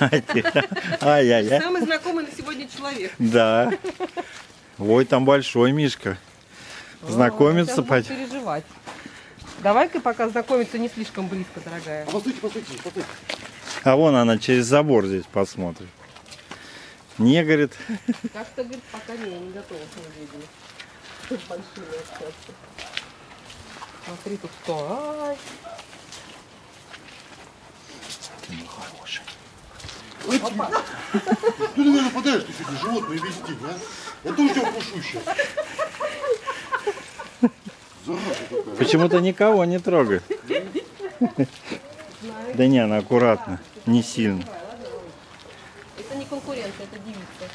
Ай ты. Ай-яй-яй. Самый знакомый на сегодня человек. Да. Ой, там большой Мишка. Знакомиться по... переживать. Давай-ка пока знакомиться не слишком близко, дорогая. Постойте, постойте, постойте. А вон она через забор здесь посмотрит. Не, говорит, Как-то, говорит, пока не, не готова к медведю. Тут большие остаться. Смотри, тут кто? Ай. Ты, наверное, нападаешь ты сегодня животное вести, а? Я тоже тебя укушу сейчас. Почему-то никого не трогает. Да не, она аккуратно, не сильно. Это не конкуренция, это девица.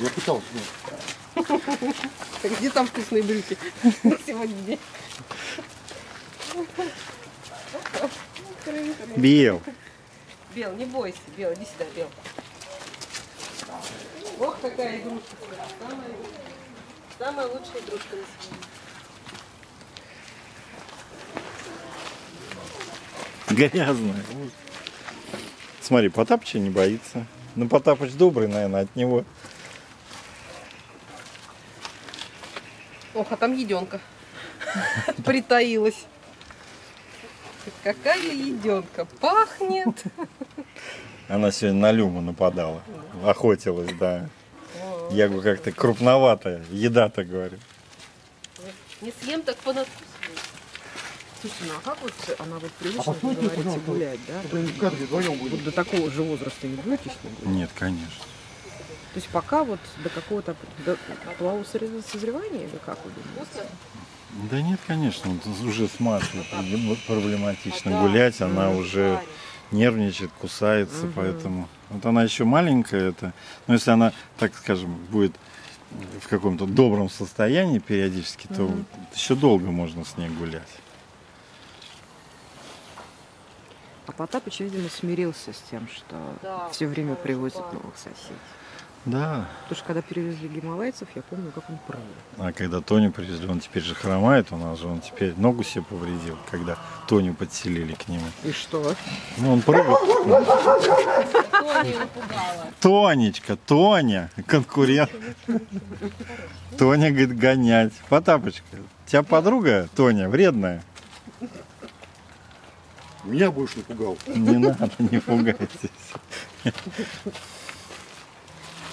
Я пытался, нет. Где там вкусные брюки сегодня день? Бел. Бел, не бойся, Бел, иди сюда, Бел. Вот какая игрушка. Самая, самая лучшая игрушка на сегодня. Грязная. Смотри, Потапыча не боится. Ну, Потапыч добрый, наверное, от него. Ох, а там еденка притаилась. Какая еденка? Пахнет. Она сегодня на Люму нападала. Охотилась, да. Я говорю, как-то крупноватая. Еда-то, говорю. Не съем, так понадкусываю. Слушайте, ну а как вот она вот привычно, А посмотрите, говорите, гулять, да? Вот до такого же возраста не будете с ним гулять? Нет, конечно. То есть пока вот до какого-то до полового созре- созревания или как вы думаете? Да нет, конечно. Уже с Машей проблем- проблематично А, да. гулять. Она уже Парень. нервничает, кусается, Мгм. поэтому. Вот она еще маленькая, это. Но если она, так скажем, будет в каком-то добром состоянии периодически, то Мгм. еще долго можно с ней гулять. А Потапыч, видимо, смирился с тем, что Да, все время привозят парень. новых соседей. Да. Потому что когда перевезли гималайцев, я помню, как он прыгал. А когда Тоню привезли, он теперь же хромает, у нас же он теперь ногу себе повредил, когда Тоню подселили к нему. И что? Ну, он прыгал. Тонечка, Тоня, конкурент. Тоня говорит гонять. Потапочка, у тебя подруга Тоня вредная? Меня больше напугал. Не надо, не пугайтесь.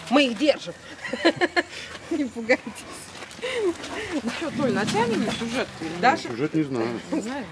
Мы их держим. Не пугайтесь. Ну что, Толь, натянем на сюжет? Даша, Сюжет не знаю. не знаешь?